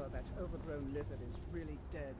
sure that overgrown lizard is really dead.